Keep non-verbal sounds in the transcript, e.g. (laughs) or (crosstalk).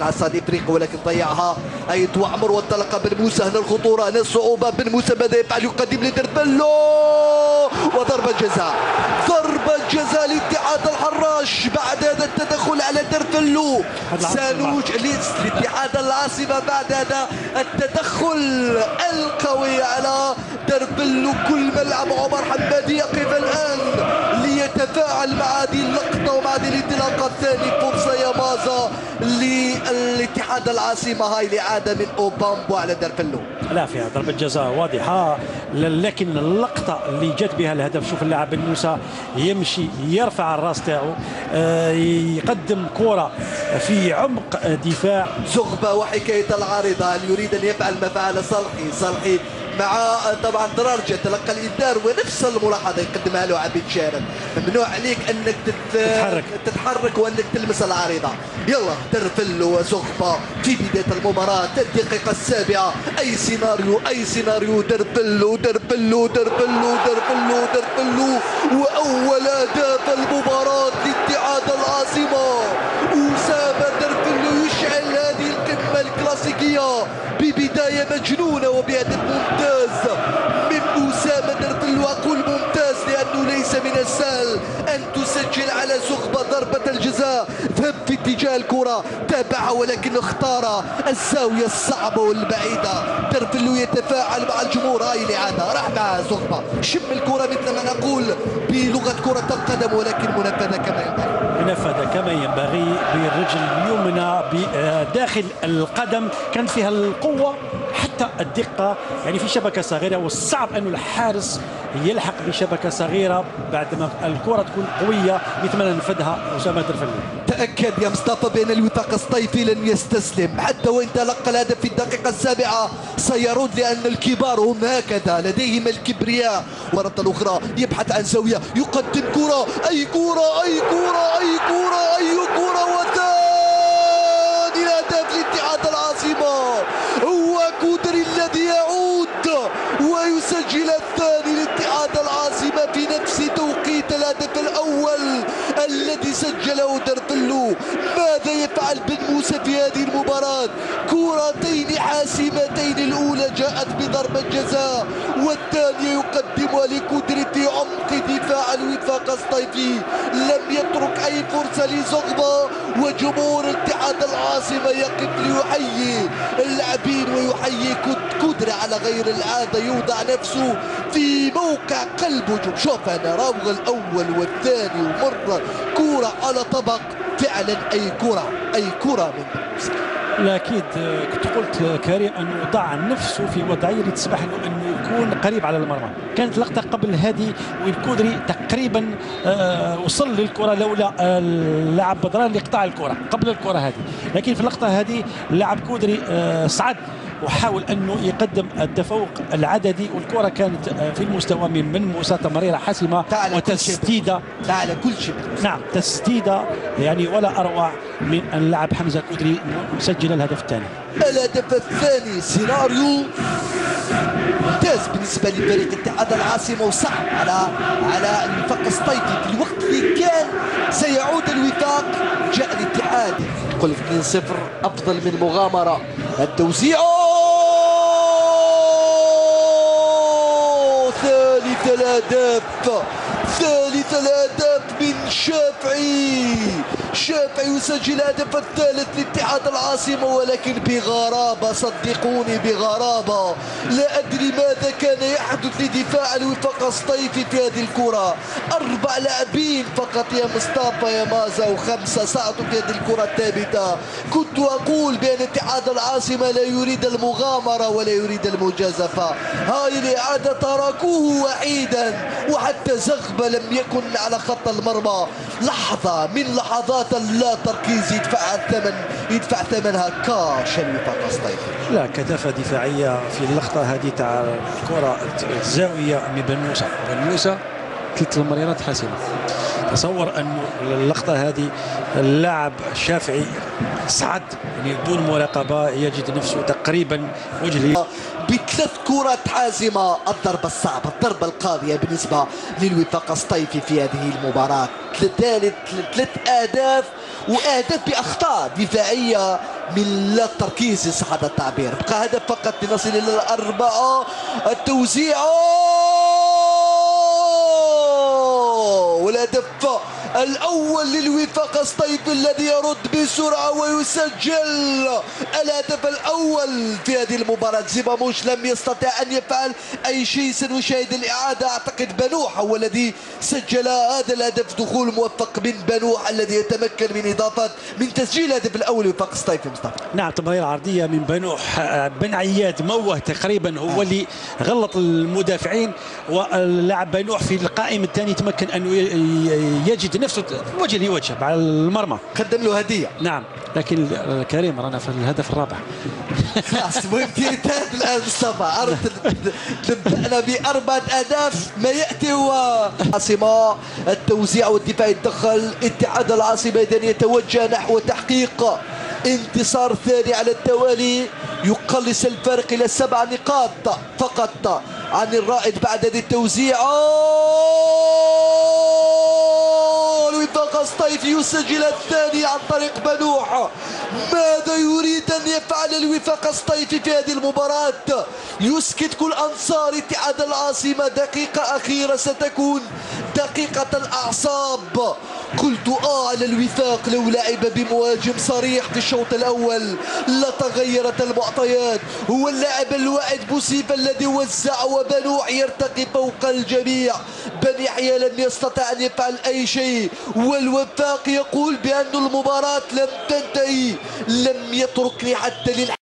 على صاد افريقيا ولكن ضيعها ايت وعمر وانطلق بن موسى هنا الخطورة هنا الصعوبة. بن موسى ماذا يفعل؟ يقدم لدربلو وضربه جزاء ضربه جزاء لاتحاد الحراش بعد هذا التدخل على دربلو سانوج لاتحاد العاصمة بعد هذا التدخل القوي على دربلو كل ملعب عمر حمادي يقف الآن. ليتفاعل مع هذه اللقطة ومع هذه الانطلاقة الثاني فرصة يا مازا للاتحاد العاصمة. هاي الإعادة من أوبامبو على دربلو لا فيها ضربة جزاء واضحة. لكن اللقطة اللي جات بها الهدف شوف اللاعب بن موسى يمشي يرفع الراس تاعو آه، يقدم كرة في عمق دفاع. زغبة وحكاية العارضة. هل يريد أن يفعل ما فعل صلحي صلحي مع طبعا درارجة تلقى الإنذار ونفس الملاحظة يقدمها له عبيد شارب. ممنوع عليك أنك تت... تتحرك. تتحرك وأنك تلمس العارضة. يلا دربلو وزغبة في بداية المباراة الدقيقة السابعة. أي سيناريو أي سيناريو. دربلو دربلو دربلو دربلو دربلو وأول أهداف المباراة لاتحاد العاصمة. القمة الكلاسيكية ببداية مجنونة وبهدف ممتاز من أسامة دربلو أقول ممتاز لأنه ليس من السهل أن تسجل على زغبة ضربة الجزاء. ذهب في اتجاه الكرة تابعها ولكن اختار الزاوية الصعبة والبعيدة. دربلو يتفاعل مع الجمهور. هاي الإعادة. راح مع زغبة شم الكرة مثل ما نقول بلغة كرة القدم ولكن منفذة كما ينبغي كما ينبغي بالرجل اليمنى بداخل القدم. كان فيها القوة. حتى الدقة يعني في شبكة صغيرة والصعب أن الحارس يلحق بشبكة صغيرة بعدما الكرة تكون قوية مثل ما نفذها أسامة درفلي تأكد يا مصطفى بأن الوفاق الصيفي لن يستسلم. حتى وإن تلقى الهدف في الدقيقة السابعة سيرد لأن الكبار هم هكذا. لديهم الكبرياء. مرة أخرى يبحث عن زاوية يقدم كرة. أي كرة؟ أي كرة؟ أي كرة؟ أي كرة؟ يعود ويسجل الثاني لاتحاد العاصمة في نفس توقيت الهدف الأول الذي سجله دربلو ماذا يفعل بن موسى في هذه المباراة؟ كرتين حاسمتين الأولى جاءت بضربة جزاء والثانية يقدمها لكودري في عمق دفاع الوفاق الصيفي لم يترك أي فرصة لزغبة وجمهور اتحاد العاصمة يقف ليحيي اللاعبين ويحيي كودري على غير العادة. يوضع نفسه في موقع قلب هجوم شوف أنا راوغ الأول والثاني ومرة كرة على طبق. فعلا أي كرة أي كرة من لا أكيد آه، كنت قلت آه، كريم انه ضع نفسه في وضعية اللي تسمح له انه يكون قريب على المرمى. كانت لقطه قبل هذه والكودري تقريبا آه، وصل للكرة لولا آه، اللاعب بدران اللي قطع الكرة قبل الكرة هذه. لكن في اللقطة هذه اللاعب كودري آه، صعد وحاول أنه يقدم التفوق العددي والكرة كانت آه، في المستوى من من موسى كل شيء. وتسديده تعال كل شيء. نعم تسديدة يعني ولا أروع من اللاعب حمزة كودري مسجل الهدف الثاني. الهدف الثاني سيناريو ممتاز بالنسبة لفريق اتحاد العاصمة وصعب على على الوفاق الصيفي في الوقت اللي كان سيعود الوفاق جاء الاتحاد. يقول 2-0 أفضل من مغامرة التوزيع! ثالث الأهداف ثالث الأهداف من شافعي. شافعي يسجل الهدف الثالث لاتحاد العاصمة ولكن بغرابة صدقوني بغرابة. لا أدري ماذا كان يحدث لدفاع الوفاق الصيفي في هذه الكرة. أربع لاعبين فقط يا مصطفى يا مازا وخمسة صعدوا في هذه الكرة الثابتة. كنت أقول بأن اتحاد العاصمة لا يريد المغامرة ولا يريد المجازفة. هاي الإعادة تركوه وحيدا وحتى زغبة لم يكن على خط المرمى. لحظة من لحظات اللا تركيز يدفع الثمن يدفع ثمنها الوفاق الصيفي لا كثافة دفاعية في اللقطة هذه تاع الكرة الزاوية من بن موسى. بن موسى. ثلاث المريرات حاسمة تصور أن اللقطة هذه اللاعب الشافعي صعد يعني بدون مراقبة يجد نفسه تقريبا وجهه بثلاث كرات حازمة الضربة الصعبة الضربة القاضية بالنسبة للوفاق الصيفي في هذه المباراة. ثالث ثلاث أهداف وأهداف بأخطاء دفاعية من لا تركيز إن صح هذا التعبير. بقى هدف فقط لنصل إلى الأربعة. التوزيع! والهدف الأول للوفاق الصيفي الذي يرد بسرعة ويسجل. الهدف الأول في هذه المباراة. زيباموش لم يستطع أن يفعل أي شيء سنشاهد الإعادة. أعتقد بنوح هو الذي سجل هذا الهدف. دخول موفق من بنوح الذي يتمكن من إضافة من تسجيل الهدف الأول لوفاق الصيفي مصطفى. نعم تمريرة عرضية من بنوح. بن عياد موه تقريبا هو اللي غلط المدافعين واللاعب بنوح في القائم الثاني تمكن أنه يجد نفسه وجه لوجه مع المرمى. قدم له هدية. نعم. لكن كريم رانا في الهدف الرابع. (laughs) خلاص ممكن الآن مصطفى. عرفت بدأنا بأربعة أهداف ما يأتي هو. عاصمة التوزيع والدفاع يتدخل اتحاد العاصمة إذا يتوجه نحو تحقيق انتصار ثاني على التوالي. يقلص الفارق إلى سبع نقاط فقط عن الرائد بعد هذه التوزيع. الصيفي يسجل الثاني عن طريق بنوح. ماذا يريد أن يفعل الوفاق الصيفي في هذه المباراة؟ يسكت كل أنصار اتحاد العاصمة. دقيقة أخيرة ستكون دقيقة الأعصاب. قلت آه على الوفاق. لو لعب بمهاجم صريح في الشوط الأول لتغيرت المعطيات. هو اللاعب الواعد بوسيفا الذي وزع وبنوح يرتقي فوق الجميع. بن يحيى لم يستطع أن يفعل أي شيء والوفاق يقول بأن المباراة لم تنتهي. لم يتركني حتى للحظة